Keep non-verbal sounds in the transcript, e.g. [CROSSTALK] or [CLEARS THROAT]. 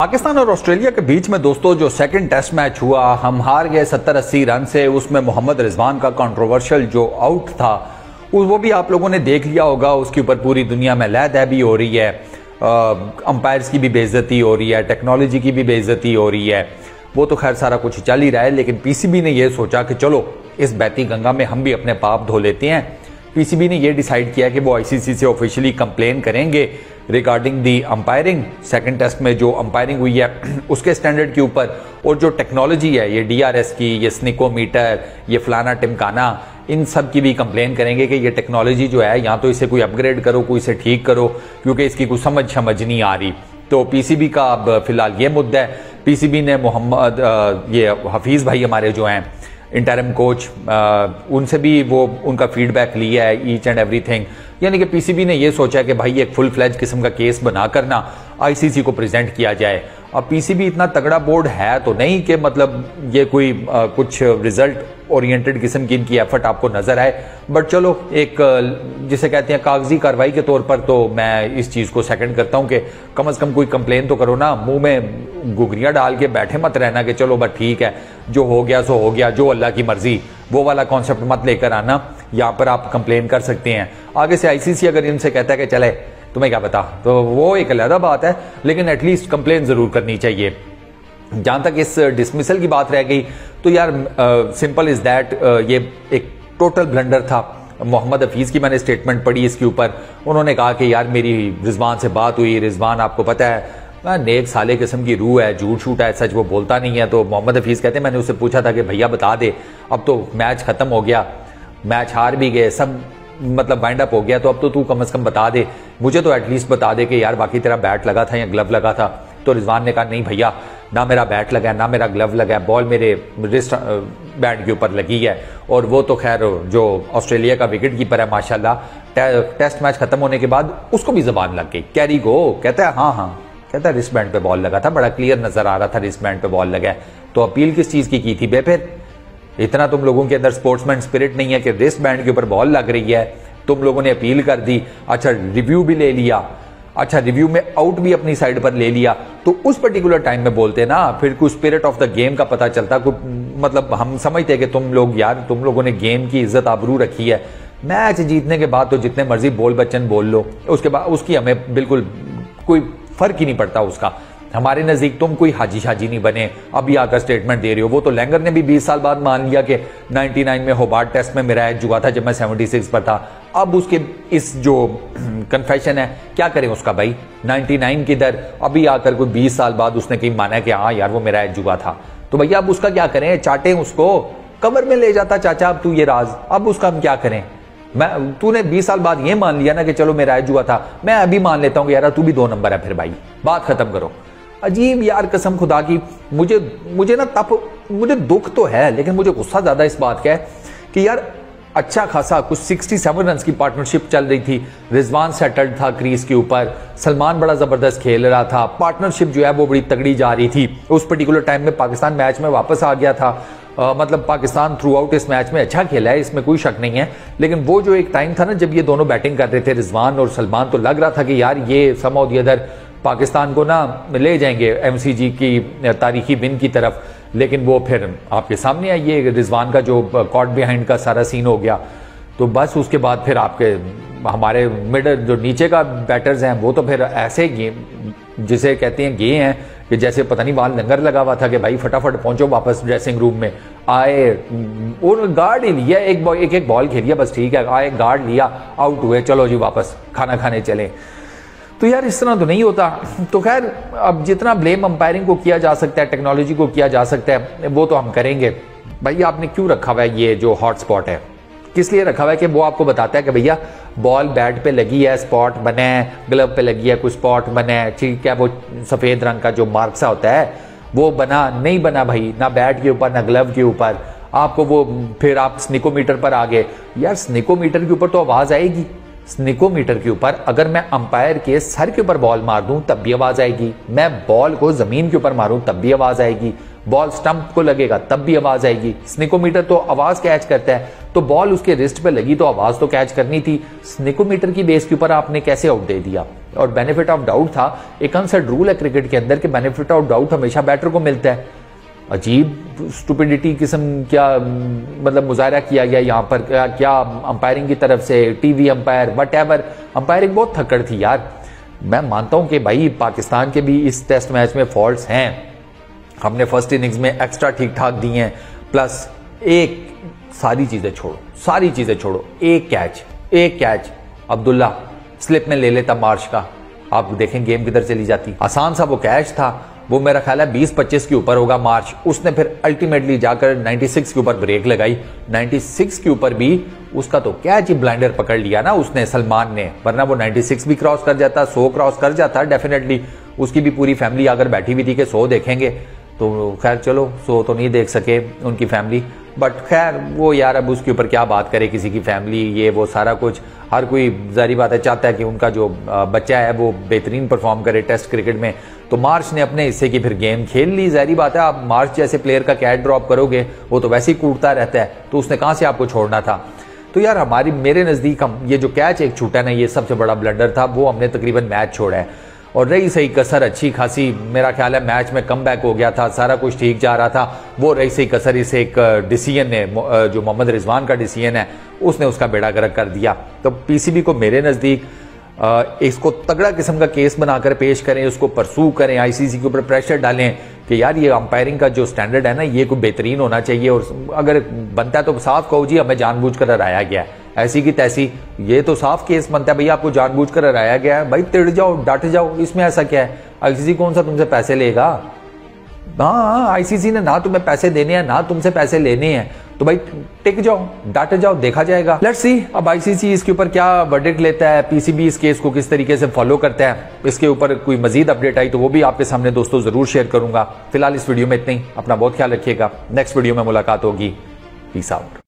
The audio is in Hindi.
पाकिस्तान और ऑस्ट्रेलिया के बीच में दोस्तों, जो सेकंड टेस्ट मैच हुआ, हम हार गए सत्तर अस्सी रन से, उसमें मोहम्मद रिजवान का कंट्रोवर्शियल जो आउट था, वो भी आप लोगों ने देख लिया होगा, उसके ऊपर पूरी दुनिया में लह भी हो रही है अंपायर्स की भी बेइज्जती हो रही है टेक्नोलॉजी की भी बेइज्जती हो रही है, वो तो खैर सारा कुछ चल ही रहा है, लेकिन पीसीबी ने यह सोचा कि चलो, इस बैती गंगा में हम भी अपने पाप धो लेते हैं पीसीबी ने यह डिसाइड किया कि वो आईसीसी से ऑफिशियली कंप्लेन करेंगे regarding the umpiring second test में जो अंपायरिंग हुई है, [CLEARS THROAT] उसके स्टैंडर्ड के ऊपर और जो टेक्नोलॉजी है, ये डीआरएस की, ये स्निकोमीटर ये फलाना टिमकाना, इन सब की भी कंप्लेन करेंगे कि ये टेक्नोलॉजी जो है, या तो इसे कोई अपग्रेड करो, कोई इसे ठीक करो, क्योंकि इसकी कोई समझ समझ नहीं आ रही। तो पीसीबी का अब फ़िलहाल ये मुद्दा है। पीसीबी ने मोहम्मद ये हफीज़ भाई हमारे जो हैं इंटरम कोच उनसे भी वो, उनका फीडबैक लिया है ईच एंड एवरीथिंग यानी कि पीसीबी ने ये सोचा कि भाई एक फुल फ्लैज किस्म का केस बना करना आईसीसी को प्रेजेंट किया जाए। अब पीसीबी इतना तगड़ा बोर्ड है तो नहीं कि मतलब ये कोई आ, कुछ रिज़ल्ट ओरिएंटेड किस्म की इनकी एफर्ट आपको नज़र आए। बट चलो एक जिसे कहते हैं कागज़ी कार्रवाई के तौर पर तो मैं इस चीज़ को सेकंड करता हूँ कि कम अज कम कोई कंप्लेन तो करो ना मुँह में गुगरिया डाल के बैठे मत रहना कि चलो बस ठीक है जो हो गया सो हो गया जो अल्लाह की मर्ज़ी वो वाला कॉन्सेप्ट मत लेकर आना। यहाँ पर आप कंप्लेन कर सकते हैं। आगे से आईसीसी अगर इनसे कहता है कि चले, तुम्हें क्या पता? तो वो एक अलहदा बात है, लेकिन एटलीस्ट कंप्लेन ज़रूर करनी चाहिए। जहाँ तक इस डिसमिसल की बात रह गई तो यार सिंपल इज़ दैट ये एक टोटल ब्लंडर था। मोहम्मद हफीज़ की मैंने स्टेटमेंट पढ़ी इसके ऊपर। उन्होंने कहा कि यार, मेरी रिजवान से बात हुई। रिजवान, आपको पता है नेक साले किस्म की रूह है, झूठ छूट है, सच वो बोलता नहीं है। तो मोहम्मद हफीज़ कहते हैं, मैंने उससे पूछा था कि भैया बता दे। अब तो मैच ख़त्म हो गया। मैच हार भी गए सब मतलब वाइंड अप हो गया तो अब तो तू कम अज़ कम बता दे। मुझे तो एटलीस्ट बता दे कि यार बाकी तेरा बैट लगा था या ग्लव लगा था? तो रिजवान ने कहा नहीं भैया ना मेरा बैट लगा है ना मेरा ग्लव लगा है बॉल मेरे रिस्ट बैट के ऊपर लगी है। और वो तो खैर जो ऑस्ट्रेलिया का विकेट कीपर है माशाल्लाह टे, टेस्ट मैच खत्म होने के बाद उसको भी जबान लग गई। कैरी गो कहता है हाँ हाँ। कहता है रिस्ट बैंड पे बॉल लगा था बड़ा क्लियर नज़र आ रहा था रिस्ट बैंड पे बॉल लगा है। तो अपील किस चीज़ की की थी बे फिर इतना तुम लोगों के अंदर स्पोर्ट्समैन स्पिरिट नहीं है कि रिस्ट बैंड के ऊपर बॉल लग रही है। तुम लोगों ने अपील कर दी अच्छा रिव्यू भी ले लिया। अच्छा रिव्यू में आउट भी अपनी साइड पर ले लिया। तो उस पर्टिकुलर टाइम में बोलते ना, फिर कुछ स्पिरिट ऑफ़ द गेम का पता चलता, कुछ मतलब हम समझते कि तुम लोग यार, तुम लोगों ने गेम की इज़्ज़त आबरू रखी है। मैच जीतने के बाद तो जितने मर्ज़ी बोल बच्चन बोल लो। उसके बाद, उसकी हमें बिल्कुल कोई फ़र्क ही नहीं पड़ता उसका। हमारे नज़दीक तुम कोई हाजी शाजी नहीं बने। अभी आकर स्टेटमेंट दे रहे हो। वो तो लैंगर ने भी 20 साल बाद मान लिया कि 99 में होबार्ट टेस्ट में मेरा एज जुआ था जब मैं 76 पर था। अब उसके इस जो कन्फेशन है, क्या करें उसका भाई? 99 की दर अभी आकर कोई 20 साल बाद उसने कहीं माना कि हाँ यार, वो मेरा एज जुआ था। तो भैया, अब उसका क्या करें? चाटे उसको। कवर में ले जाता चाचा, अब तू ये राज। अब उसका हम क्या करें? मैं, तूने 20 साल बाद ये मान लिया ना कि चलो मेरा एज हुआ था। मैं अभी मान लेता हूँ यार, तू भी दो नंबर है फिर भाई। बात खत्म करो। अजीब यार कसम खुदा की मुझे मुझे ना तप मुझे दुख तो है लेकिन मुझे गुस्सा ज़्यादा इस बात का है कि यार अच्छा खासा कुछ 67 रन की पार्टनरशिप चल रही थी। रिजवान सेटल्ड था क्रीज के ऊपर। सलमान बड़ा ज़बरदस्त खेल रहा था। पार्टनरशिप जो है वो बड़ी तगड़ी जा रही थी। उस पर्टिकुलर टाइम में पाकिस्तान मैच में वापस आ गया था। आ, मतलब पाकिस्तान थ्रू आउट इस मैच में अच्छा खेला है इसमें कोई शक नहीं है। लेकिन वो जो एक टाइम था ना जब ये दोनों बैटिंग कर रहे थे रिजवान और सलमान तो लग रहा था कि यार ये सम अदर पाकिस्तान को ना ले जाएँगे एमसीजी की तारीखी बिन की तरफ़। लेकिन वो फिर आपके सामने आई, ये रिजवान का जो कॉट बिहाइंड का सारा सीन हो गया। तो बस उसके बाद फिर आपके, हमारे मिडल जो नीचे का बैटर्स हैं, वो तो फिर ऐसे गेम, जिसे कहते हैं गे हैं, कि जैसे पता नहीं वहाँ लंगर लगा हुआ था कि भाई फटाफट पहुंचो वापस ड्रेसिंग रूम में। आए और गार्ड ही लिया, एक एक एक बॉल खेलिया, बस ठीक है, आए गार्ड लिया आउट हुए, चलो जी वापस, खाना खाने चले। तो यार इस तरह तो नहीं होता। तो खैर, अब जितना ब्लेम अंपायरिंग को किया जा सकता है टेक्नोलॉजी को किया जा सकता है, वो तो हम करेंगे। भाई, आपने क्यों रखा हुआ है ये जो हॉटस्पॉट है? किस लिए रखा हुआ है कि वो आपको बताता है कि भैया बॉल बैट पे लगी है स्पॉट बने ग्लव पे लगी है, कुछ स्पॉट बने ठीक है, वो सफ़ेद रंग का जो मार्क सा होता है, वो बना, नहीं बना भाई, ना बैट के ऊपर, ना ग्लव के ऊपर। आपको वो, फिर आप स्निकोमीटर पर आ गए। यार स्निकोमीटर के ऊपर तो आवाज़ आएगी। स्निकोमीटर के ऊपर अगर मैं अंपायर के सर के ऊपर बॉल मार दूँ, तब भी आवाज़ आएगी। मैं बॉल को ज़मीन के ऊपर मारूं, तब भी आवाज़ आएगी। बॉल स्टंप को लगेगा, तब भी आवाज़ आएगी। स्निकोमीटर तो आवाज़ कैच करता है। तो बॉल उसके रिस्ट पे लगी तो आवाज़ तो कैच करनी थी। स्निकोमीटर की बेस के ऊपर आपने कैसे आउट दे दिया? और बेनिफिट ऑफ़ डाउट था, एक अनसेट रूल है क्रिकेट के अंदर बेनिफिट ऑफ़ डाउट हमेशा बैटर को मिलता है। अजीब स्टूपिडिटी किस्म क्या मतलब मुजाहरा किया गया यहाँ पर क्या, क्या अंपायरिंग की तरफ़ से TV umpire whatever umpiring बहुत थकड़ थी यार। मैं मानता हूँ कि भाई पाकिस्तान के भी इस टेस्ट मैच में फॉल्ट हैं। हमने फ़र्स्ट इनिंग्स में एक्स्ट्रा ठीक ठाक दिए हैं। प्लस एक सारी चीज़ें छोड़ो सारी चीज़ें छोड़ो। एक कैच एक कैच अब्दुल्ला स्लिप में ले लेता मार्च का। आप देखें गेम किधर चली जाती। आसान सा वो कैच था। वो मेरा ख्याल है 20-25 के ऊपर होगा मार्च। उसने फिर अल्टीमेटली जाकर 96 के ऊपर ब्रेक लगाई। 96 के ऊपर भी उसका तो क्या ही ब्लाइंडर पकड़ लिया ना उसने, सलमान ने। वरना वो 96 भी क्रॉस कर जाता 100 क्रॉस कर जाता डेफिनेटली उसकी भी पूरी फैमिली अगर बैठी हुई थी कि सो देखेंगे। तो खैर चलो, सो तो नहीं देख सके उनकी फैमिली। बट खैर, वो यार, अब उसके ऊपर क्या बात करे किसी की फैमिली ये, वो सारा कुछ, हर कोई जारी बात है, चाहता है कि उनका जो बच्चा है, वो बेहतरीन परफॉर्म करे टेस्ट क्रिकेट में। तो मार्च ने अपने हिस्से की फिर गेम खेल ली, जारी बात है, आप मार्च जैसे प्लेयर का कैच ड्रॉप करोगे, वो तो वैसे ही कूटता रहता है तो उसने कहाँ से आपको छोड़ना था? तो यार, हमारी, मेरे नज़दीक हम, ये जो कैच एक छूटा ना ये सबसे बड़ा ब्लंडर था, वो हमने तकरीबन मैच छोड़ा है। और रही सही कसर, अच्छी खासी, मेरा ख्याल है मैच में कम बैक हो गया था, सारा कुछ ठीक जा रहा था। वो रही सही कसर, इस एक डिसीज़न ने जो मोहम्मद रिजवान का डिसीज़न है, उसने उसका बेड़ा गर्क कर दिया। तो पीसीबी को मेरे नज़दीक इसको तगड़ा किस्म का केस बनाकर पेश करें, उसको परसू करें आईसीसी के ऊपर प्रेशर डालें कि यार ये अंपायरिंग का जो स्टैंडर्ड है ना, ये कोई बेहतरीन होना चाहिए और अगर बनता है तो साफ़ कहो जी, हमें जानबूझ कर हराया गया है। ऐसी की तैसी। ये तो साफ़ केस बनता है, भैया, आपको जानबूझ कर हराया गया है। भाई, तिड़ जाओ, डट जाओ, इसमें ऐसा क्या है? आईसीसी कौन सा तुमसे पैसे लेगा? हाँ आईसीसी ने ना तुम्हें पैसे देने हैं, ना तुमसे पैसे लेने हैं। तो भाई, टिक जाओ, डाट जाओ, देखा जाएगा। लेट्स सी अब आईसीसी इसके ऊपर क्या वर्डिक्ट लेता है? पीसीबी इस केस को किस तरीके से फॉलो करता है? इसके ऊपर कोई मजीद अपडेट आई तो वो भी आपके सामने दोस्तों ज़रूर शेयर करूँगा। फ़िलहाल इस वीडियो में इतना ही। अपना बहुत ख्याल रखिएगा। नेक्स्ट वीडियो में मुलाकात होगी। Peace out